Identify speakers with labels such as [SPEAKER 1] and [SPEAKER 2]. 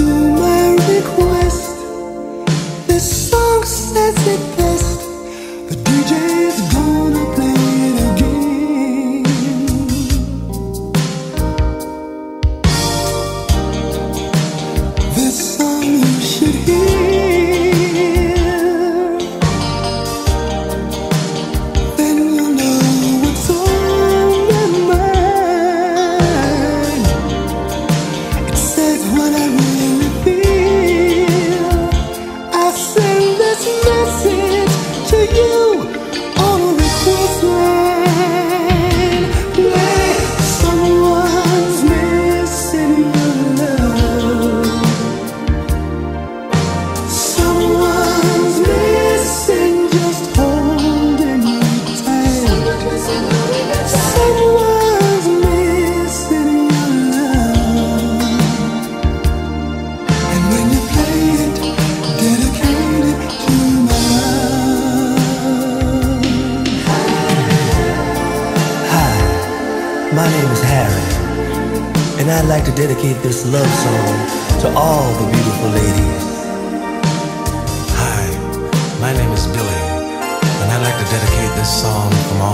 [SPEAKER 1] to my request. This song says it. My
[SPEAKER 2] name is Harry, and I'd like to dedicate this love song to all the beautiful ladies.
[SPEAKER 3] Hi, my name is Billy, and I'd like to dedicate this song from all